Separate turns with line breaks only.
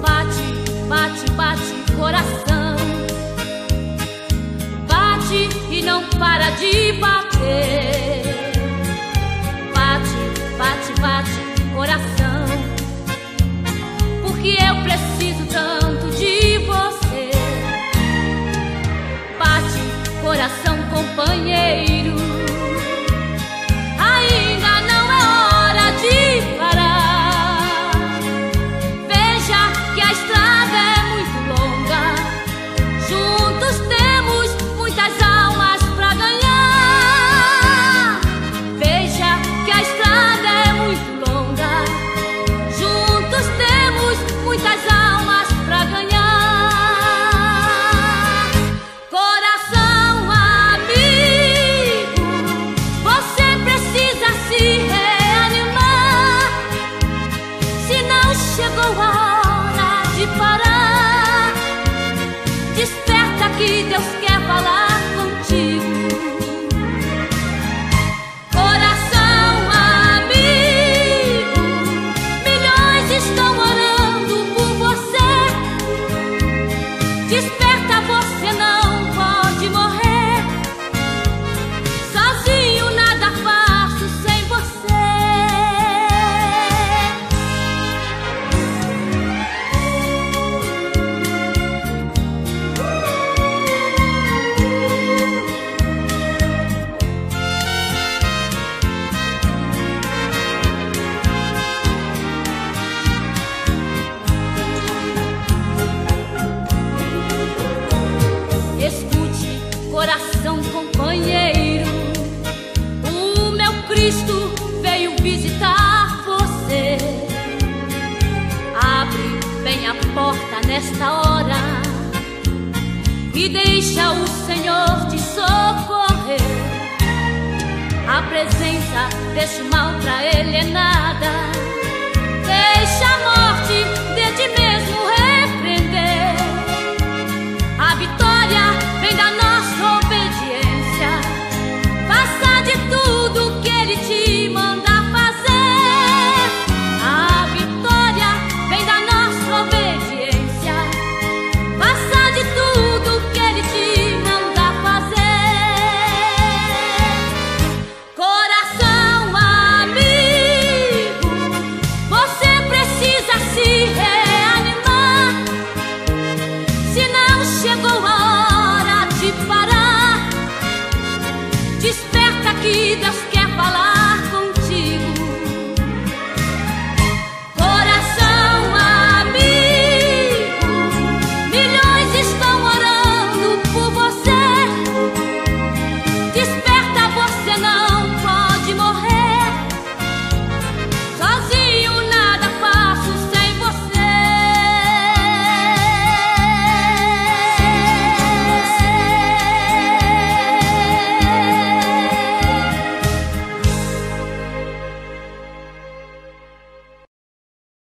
Bate, bate, bate coração. Bate e não para de bater. que Deus quer falar. nesta hora e deixa o Senhor te socorrer. A presença deste mal pra ele é nada. Deixa a morte de ti mesmo aquí das